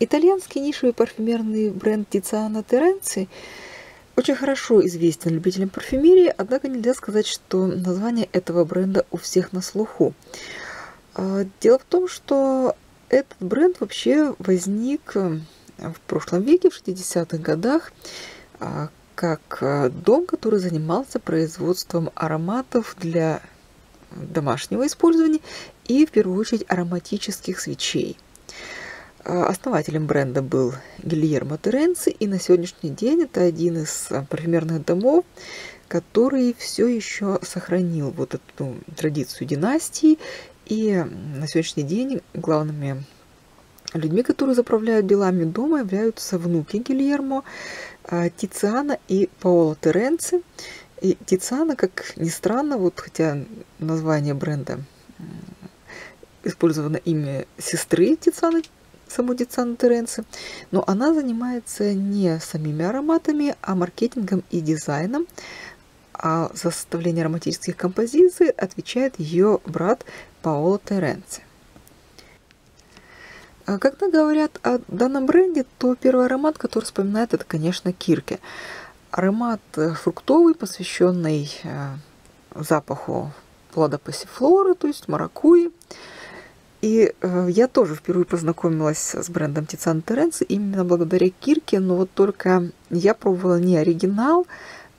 Итальянский нишевый парфюмерный бренд Тициана Теренци очень хорошо известен любителям парфюмерии, однако нельзя сказать, что название этого бренда у всех на слуху. А, дело в том, что этот бренд вообще возник в прошлом веке, в 60-х годах, а, как а, дом, который занимался производством ароматов для домашнего использования и, в первую очередь, ароматических свечей. А, основателем бренда был Гильермо Теренци, и на сегодняшний день это один из парфюмерных домов, который все еще сохранил вот эту традицию династии, и на сегодняшний день главными людьми, которые заправляют делами дома, являются внуки Гильермо, а, Тициана и Паоло Теренци. И Тициана, как ни странно, вот хотя название бренда использовано имя сестры Тициана, самой Тициана Теренци, но она занимается не самими ароматами, а маркетингом и дизайном, а за составление ароматических композиций отвечает ее брат Паоло Теренци. А когда говорят о данном бренде, то первый аромат, который вспоминает, это, конечно, кирки. Аромат э, фруктовый, посвященный э, запаху плода пассифлоры, то есть маракуи. И э, я тоже впервые познакомилась с брендом Тициан Теренс именно благодаря Кирке, но вот только я пробовала не оригинал,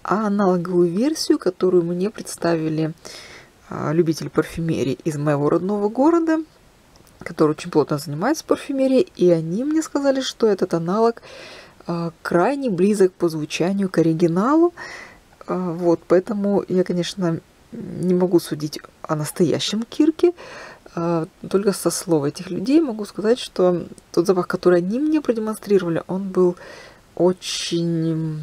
а аналоговую версию, которую мне представили любители парфюмерии из моего родного города – который очень плотно занимается парфюмерией, и они мне сказали, что этот аналог э, крайне близок по звучанию к оригиналу. Э, вот, поэтому я, конечно, не могу судить о настоящем Кирке, э, только со слов этих людей могу сказать, что тот запах, который они мне продемонстрировали, он был очень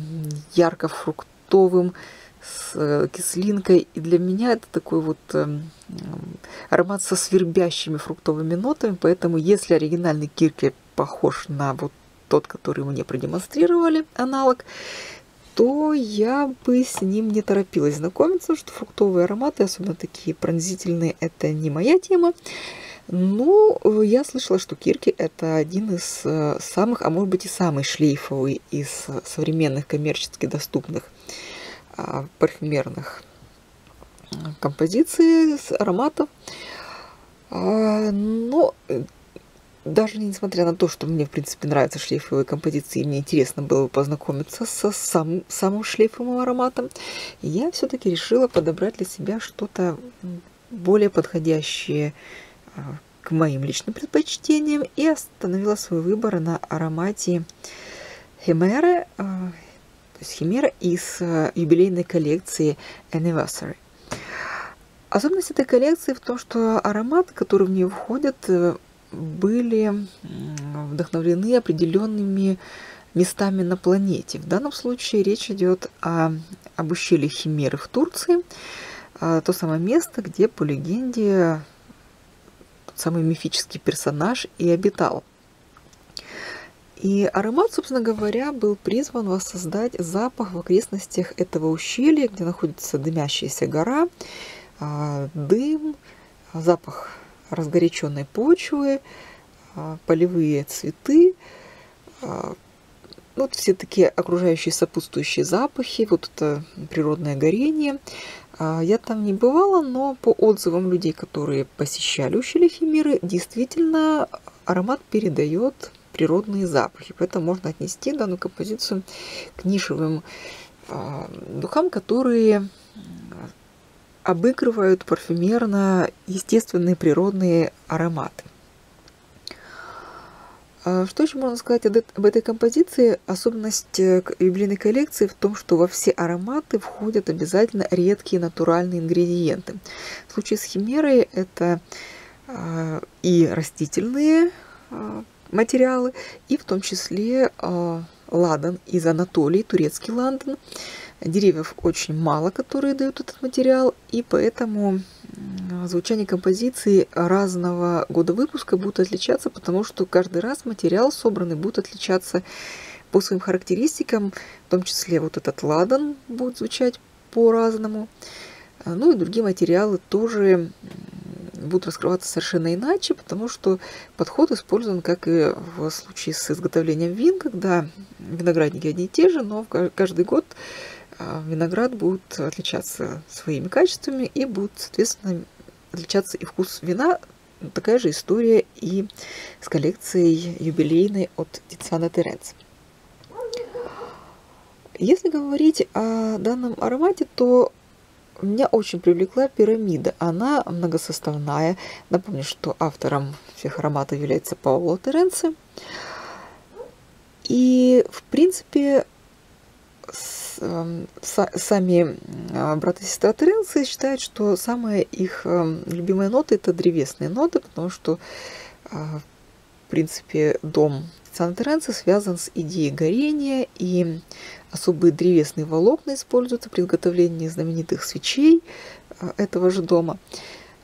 ярко фруктовым, с э, кислинкой. И для меня это такой вот эм, аромат со свербящими фруктовыми нотами. Поэтому если оригинальный кирки похож на вот тот, который мне продемонстрировали, аналог, то я бы с ним не торопилась знакомиться, что фруктовые ароматы, особенно такие пронзительные, это не моя тема. Но я слышала, что кирки это один из э, самых, а может быть и самый шлейфовый из современных коммерчески доступных а, парфюмерных композиций, с ароматов. А, но э, даже несмотря на то, что мне, в принципе, нравятся шлейфовые композиции, и мне интересно было бы познакомиться со сам, самым шлейфовым ароматом, я все-таки решила подобрать для себя что-то более подходящее а, к моим личным предпочтениям и остановила свой выбор на аромате Химеры есть Химера из э, юбилейной коллекции Anniversary. Особенность этой коллекции в том, что ароматы, которые в нее входят, э, были вдохновлены определенными местами на планете. В данном случае речь идет о, об ущелье Химеры в Турции, а, то самое место, где по легенде самый мифический персонаж и обитал. И аромат, собственно говоря, был призван воссоздать запах в окрестностях этого ущелья, где находится дымящаяся гора, а, дым, запах разгоряченной почвы, а, полевые цветы, а, вот все такие окружающие сопутствующие запахи, вот это природное горение. Я там не бывала, но по отзывам людей, которые посещали ущелье Химеры, действительно аромат передает природные запахи. Поэтому можно отнести данную композицию к нишевым а, духам, которые обыгрывают парфюмерно естественные природные ароматы. А, что еще можно сказать об этой композиции? Особенность э, юбилейной коллекции в том, что во все ароматы входят обязательно редкие натуральные ингредиенты. В случае с химерой это а, и растительные материалы, и в том числе ладан из Анатолии, турецкий ладан. Деревьев очень мало, которые дают этот материал, и поэтому звучание композиции разного года выпуска будут отличаться, потому что каждый раз материал собранный будет отличаться по своим характеристикам, в том числе вот этот ладан будет звучать по-разному. Ну и другие материалы тоже будут раскрываться совершенно иначе, потому что подход использован, как и в случае с изготовлением вин, когда виноградники одни и те же, но каждый год а, виноград будет отличаться своими качествами и будет, соответственно, отличаться и вкус вина. Такая же история и с коллекцией юбилейной от Тициана Теренц. Если говорить о данном аромате, то меня очень привлекла пирамида. Она многосоставная. Напомню, что автором всех ароматов является Паоло Теренци. И, в принципе, с, э, сами э, брат и сестра Теренцы считают, что самая их э, любимая нота – это древесные ноты, потому что, э, в принципе, дом Сан Теренци связан с идеей горения, и особые древесные волокна используются при изготовлении знаменитых свечей э, этого же дома.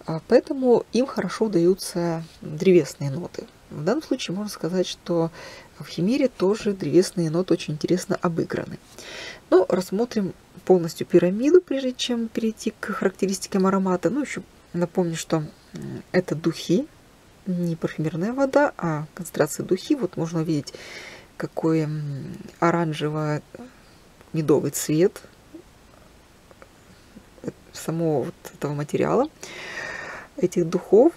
А поэтому им хорошо удаются древесные ноты. В данном случае можно сказать, что в Химере тоже древесные ноты очень интересно обыграны. Но рассмотрим полностью пирамиду, прежде чем перейти к характеристикам аромата. Ну, еще напомню, что это духи, не парфюмерная вода, а концентрация духи. Вот можно увидеть, какой оранжево-медовый цвет самого вот этого материала, этих духов.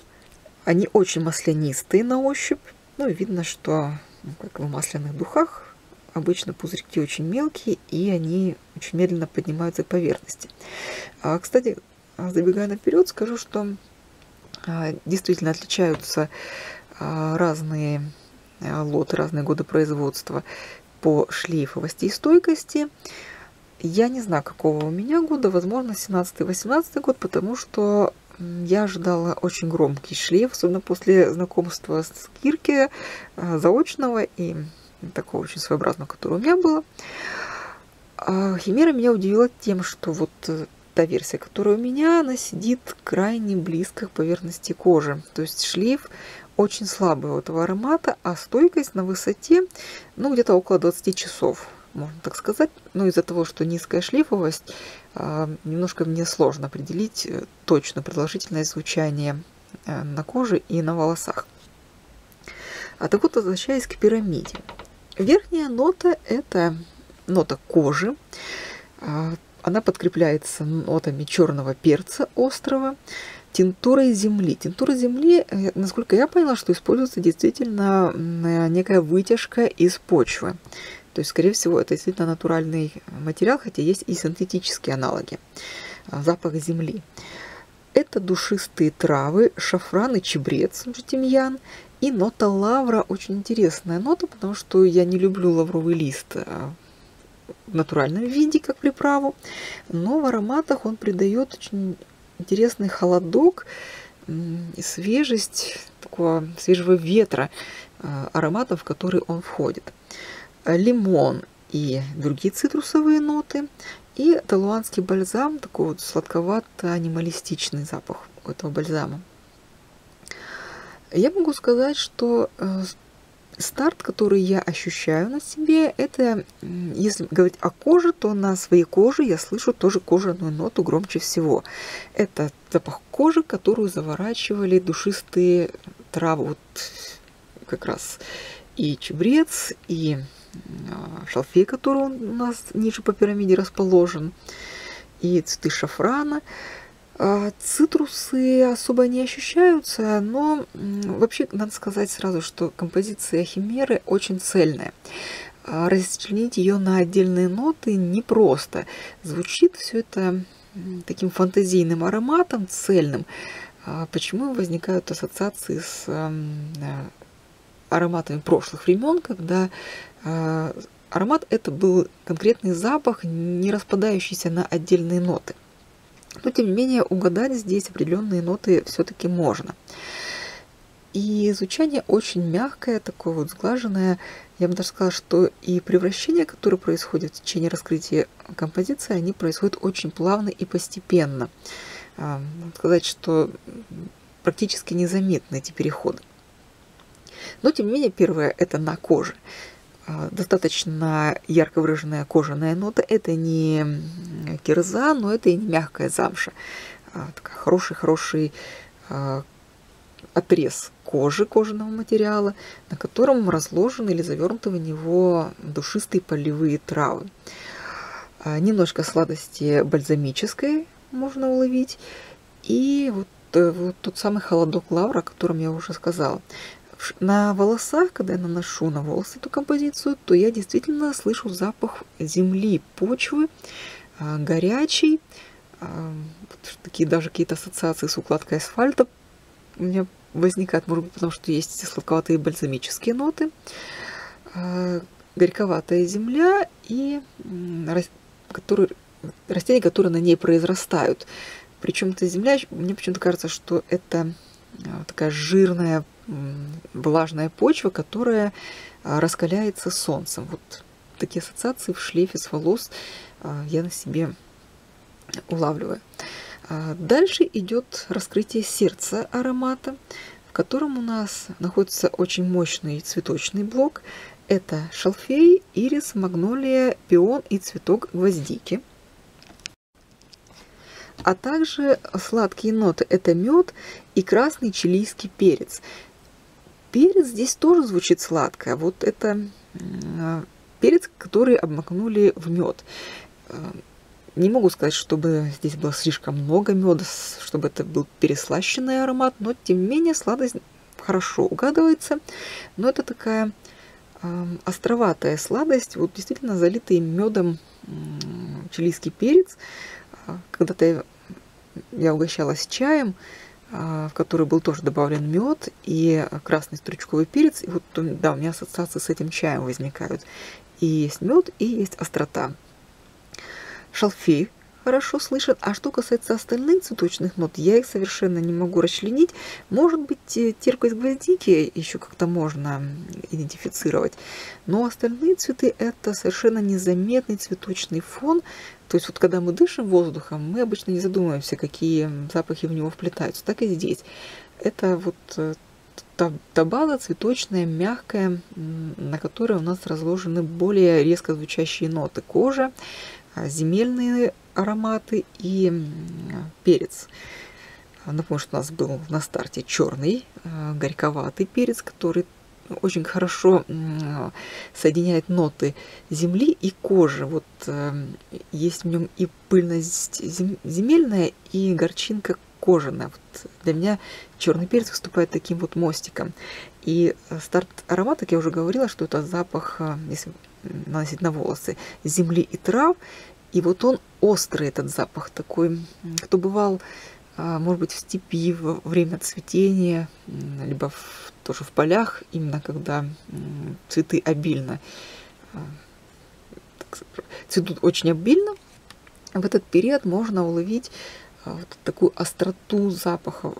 Они очень маслянистые на ощупь. Ну видно, что, ну, как в масляных духах, обычно пузырьки очень мелкие, и они очень медленно поднимаются к поверхности. А, кстати, забегая наперед, скажу, что а, действительно отличаются а, разные а, лоты, разные годы производства по шлейфовости и стойкости. Я не знаю, какого у меня года, возможно, 17-18 год, потому что я ожидала очень громкий шлейф, особенно после знакомства с Кирки заочного и такого очень своеобразного, который у меня было. Химера меня удивила тем, что вот э, та версия, которая у меня, она сидит крайне близко к поверхности кожи. То есть шлейф очень слабый у этого аромата, а стойкость на высоте, ну, где-то около 20 часов, можно так сказать. Но из-за того, что низкая шлейфовость, а, немножко мне сложно определить э, точно продолжительность звучания э, на коже и на волосах. А так вот, возвращаясь к пирамиде. Верхняя нота – это нота кожи. А, она подкрепляется нотами черного перца острого, тинтурой земли. Тинтура земли, э, насколько я поняла, что используется действительно некая вытяжка из почвы. То есть, скорее всего, это действительно натуральный материал, хотя есть и синтетические аналоги. А, запах земли. Это душистые травы, шафран и чебрец, тимьян, и нота лавра. Очень интересная нота, потому что я не люблю лавровый лист а, в натуральном виде, как приправу, но в ароматах он придает очень интересный холодок свежесть такого свежего ветра э, ароматов, в которые он входит. Лимон и другие цитрусовые ноты, и талуанский бальзам, такой вот сладковато-анималистичный запах у этого бальзама. Я могу сказать, что э, старт, который я ощущаю на себе, это, если говорить о коже, то на своей коже я слышу тоже кожаную ноту громче всего. Это запах кожи, которую заворачивали душистые травы. Вот как раз и чебрец, и а, шалфей, который у нас ниже по пирамиде расположен, и цветы шафрана – цитрусы особо не ощущаются, но вообще надо сказать сразу, что композиция химеры очень цельная. А, расчленить ее на отдельные ноты непросто. Звучит все это таким фантазийным ароматом, цельным. А, почему возникают ассоциации с ароматами прошлых времен, когда аромат это был конкретный запах, не распадающийся на отдельные ноты. Но, тем не менее, угадать здесь определенные ноты все-таки можно. И звучание очень мягкое, такое вот сглаженное. Я бы даже сказала, что и превращения, которые происходят в течение раскрытия композиции, они происходят очень плавно и постепенно. А, сказать, что практически незаметны эти переходы. Но, тем не менее, первое – это на коже. А, достаточно ярко выраженная кожаная нота. Это не кирза, но это и не мягкая замша. А, Хороший-хороший отрез кожи, кожаного материала, на котором разложены или завернуты в него душистые полевые травы. А, немножко сладости бальзамической можно уловить. И вот, э, вот тот самый холодок лавра, о котором я уже сказала. На волосах, когда я наношу на волосы эту композицию, то я действительно слышу запах земли, почвы, а, горячий, а, такие даже какие-то ассоциации с укладкой асфальта у меня возникает, может быть, потому что есть сладковатые бальзамические ноты, а, горьковатая земля и растения, которые на ней произрастают. Причем эта земля, мне почему-то кажется, что это такая жирная, влажная почва, которая а, раскаляется солнцем. Вот такие ассоциации в шлейфе с волос я на себе улавливаю. Дальше идет раскрытие сердца аромата в котором у нас находится очень мощный цветочный блок. Это шалфей, ирис, магнолия, пион и цветок гвоздики. А также сладкие ноты – это мед и красный чилийский перец. Перец здесь тоже звучит сладко. Вот это перец, который обмакнули в мед. Не могу сказать, чтобы здесь было слишком много меда, чтобы это был переслащенный аромат, но тем не менее сладость хорошо угадывается. Но это такая э, островатая сладость, вот действительно залитый медом э, чилийский перец. А, когда-то я, угощалась чаем, э, в который был тоже добавлен мед и красный стручковый перец. И вот да, у меня ассоциации с этим чаем возникают. И есть мед, и есть острота шалфей хорошо слышат. А что касается остальных цветочных нот, я их совершенно не могу расчленить. Может быть, терпкость гвоздики еще как-то можно идентифицировать. Но остальные цветы это совершенно незаметный цветочный фон. То есть вот когда мы дышим воздухом, мы обычно не задумываемся, какие запахи в него вплетаются. Так и здесь. Это вот э, та, цветочная, мягкая, на которой у нас разложены более резко звучащие ноты. Кожа, а, земельные ароматы и перец. Напомню, что у нас был на старте черный, а, горьковатый перец, который очень хорошо соединяет ноты земли и кожи. Вот э, есть в нем и пыльность земельная, и горчинка кожаная. Вот для меня черный перец выступает таким вот мостиком. И старт аромата, как я уже говорила, что это запах, э, если наносить на волосы, земли и трав. И вот он острый, этот запах такой. Кто бывал, может быть, в степи во время цветения, либо в, тоже в полях, именно когда цветы обильно а, цветут очень обильно, в этот период можно уловить а, вот такую остроту запаха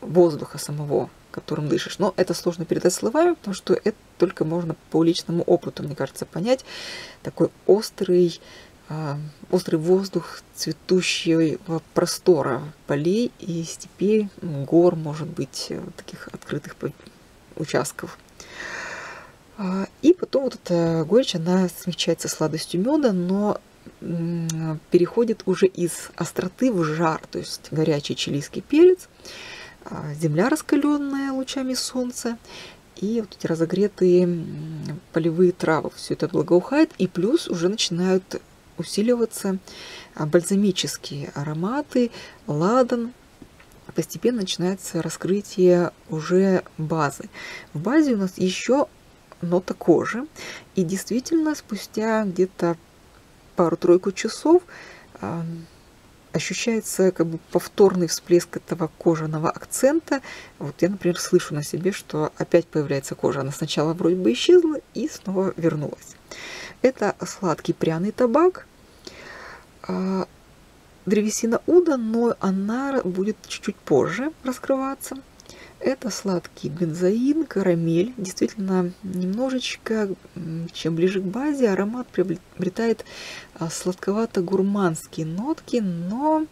воздуха самого, которым дышишь. Но это сложно передать словами, потому что это только можно по личному опыту, мне кажется, понять. Такой острый, острый воздух цветущего простора полей и степей, гор, может быть, э, таких открытых участков. А, и потом вот эта горечь, она смягчается сладостью меда, но переходит уже из остроты в жар, то есть горячий чилийский перец, а, земля раскаленная лучами солнца, и вот эти разогретые полевые травы. Все это благоухает, и плюс уже начинают усиливаться а, бальзамические ароматы, ладан. Постепенно начинается раскрытие уже базы. В базе у нас еще нота кожи. И действительно, спустя где-то пару-тройку часов ощущается как бы повторный всплеск этого кожаного акцента. Вот я, например, слышу на себе, что опять появляется кожа. Она сначала вроде бы исчезла и снова вернулась. Это сладкий пряный табак, а, древесина уда, но она будет чуть-чуть позже раскрываться. Это сладкий бензоин, карамель. Действительно, немножечко, чем ближе к базе, аромат приобретает а, сладковато-гурманские нотки, но,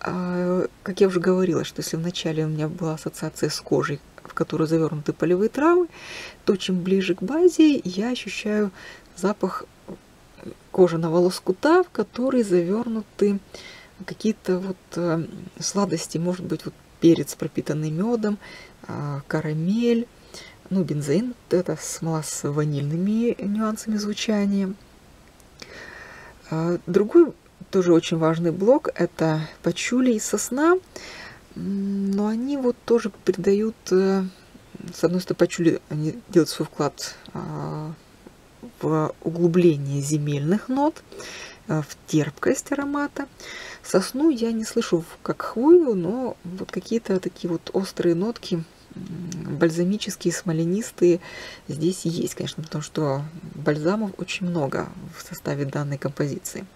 а, как я уже говорила, что если вначале у меня была ассоциация с кожей, в которую завернуты полевые травы, то чем ближе к базе, я ощущаю запах кожаного лоскута, в который завернуты какие-то вот э, сладости, может быть, вот перец, пропитанный медом, а, карамель, ну, бензин, это смола с ванильными нюансами звучания. А, другой тоже очень важный блок – это пачули и сосна, но они вот тоже придают, э, с одной стороны, пачули, они делают свой вклад а, в углубление земельных нот, э, в терпкость аромата. Сосну я не слышу как хвою, но вот какие-то такие вот острые нотки, бальзамические, смоленистые здесь есть, конечно, потому что бальзамов очень много в составе данной композиции.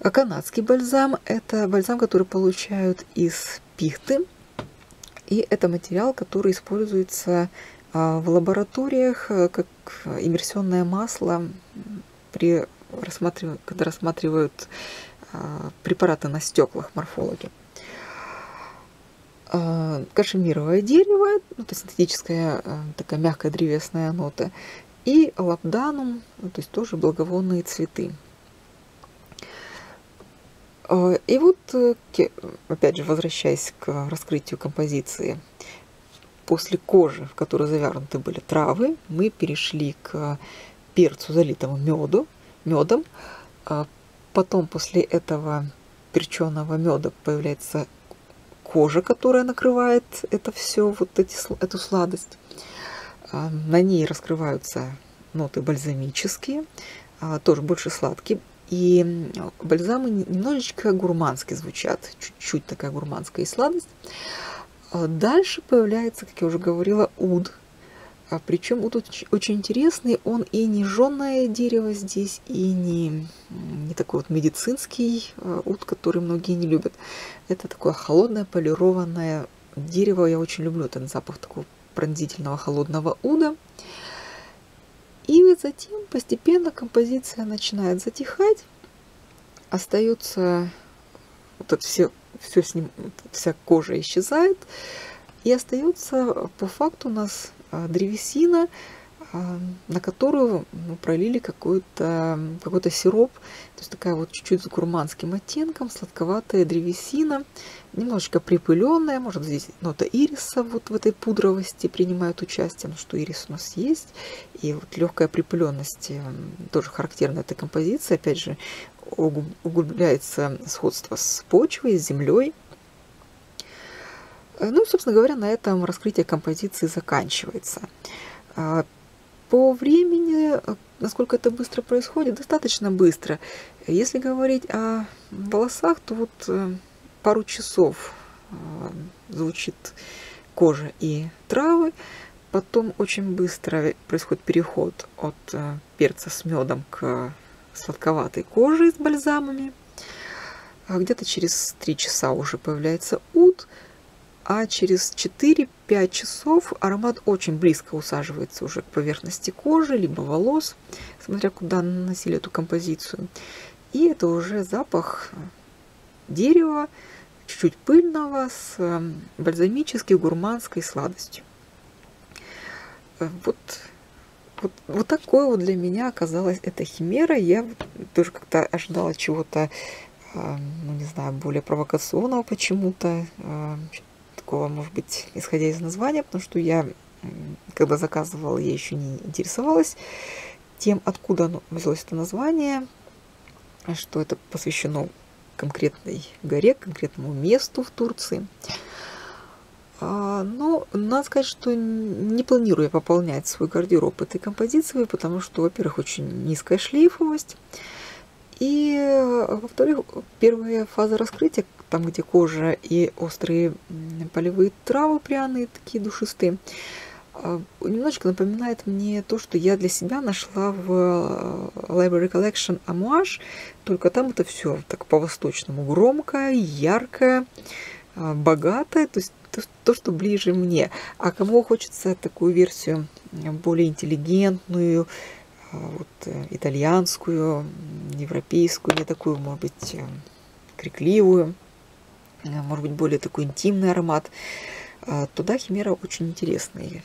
А канадский бальзам – это бальзам, который получают из пихты, и это материал, который используется в лабораториях э, как иммерсионное масло при рассматривании, когда рассматривают а, препараты на стеклах морфологи. А, кашемировое дерево, ну, это синтетическая такая мягкая древесная нота, и лапданум, ну, то есть тоже благовонные цветы. И вот, э, опять же, возвращаясь к раскрытию композиции, после кожи, в которой завернуты были травы, мы перешли к перцу, залитому меду, медом. А потом после этого перченого меда появляется кожа, которая накрывает это все, вот эти, эту сладость. А на ней раскрываются ноты бальзамические, а тоже больше сладкие. И бальзамы немножечко гурмански звучат, чуть-чуть такая гурманская и сладость. А дальше появляется, как я уже говорила, уд. А причем уд очень интересный, он и не жженое дерево здесь, и не, не такой вот медицинский а, уд, который многие не любят. Это такое холодное полированное дерево. Я очень люблю этот запах такого пронзительного холодного уда. И затем постепенно композиция начинает затихать. Остается вот это все все с ним, вся кожа исчезает, и остается по факту у нас а, древесина, а, на которую мы пролили какой-то какой сироп, то есть такая вот чуть-чуть с гурманским оттенком, сладковатая древесина, немножечко припыленная, может здесь нота ириса вот в этой пудровости принимает участие, ну что ирис у нас есть, и вот легкая припыленность тоже характерна этой композиции, опять же, углубляется сходство с почвой, с землей. Э, ну, собственно говоря, на этом раскрытие композиции заканчивается. А, по времени, э, насколько это быстро происходит, достаточно быстро. Если говорить о волосах, то вот э, пару часов звучит кожа и травы. Потом очень быстро происходит переход от перца с медом к сладковатой кожей с бальзамами. А где-то через 3 часа уже появляется уд, а через 4-5 часов аромат очень близко усаживается уже к поверхности кожи, либо волос, смотря куда наносили эту композицию. И это уже запах дерева, чуть-чуть пыльного, с эм, бальзамической гурманской сладостью. Э, вот вот, вот такое вот для меня оказалась эта химера. Я тоже как-то ожидала чего-то, э, ну не знаю, более провокационного почему-то. Э, такого, может быть, исходя из названия, потому что я, когда заказывала, я еще не интересовалась тем, откуда оно взялось это название, что это посвящено конкретной горе, конкретному месту в Турции. А, но надо сказать, что не планирую пополнять свой гардероб этой композицией, потому что, во-первых, очень низкая шлейфовость, и, во-вторых, первая фаза раскрытия, там, где кожа и острые полевые травы пряные, такие душистые, а, немножечко напоминает мне то, что я для себя нашла в э, Library Collection Amouage, только там это все так по-восточному. Громкое, яркое, богатое, то есть то, то, что ближе мне. А кому хочется такую версию более интеллигентную, а, вот, э, итальянскую, европейскую, не такую, может быть, э, крикливую, э, может быть, более такой интимный аромат, а, туда химера очень интересный,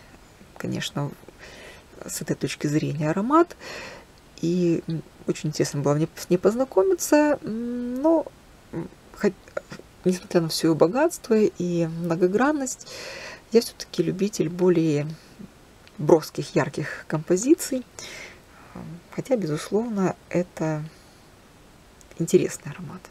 конечно, с этой точки зрения аромат. И очень интересно было мне с ней познакомиться, но несмотря на все богатство и многогранность, я все-таки любитель более броских, ярких композиций. Хотя, безусловно, это интересный аромат.